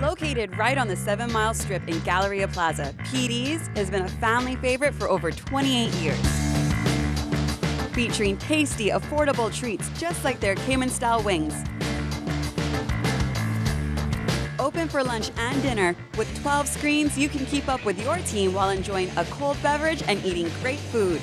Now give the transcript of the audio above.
Located right on the Seven Mile Strip in Galleria Plaza, PD's has been a family favorite for over 28 years. Featuring tasty, affordable treats just like their Cayman style wings. Open for lunch and dinner, with 12 screens, you can keep up with your team while enjoying a cold beverage and eating great food.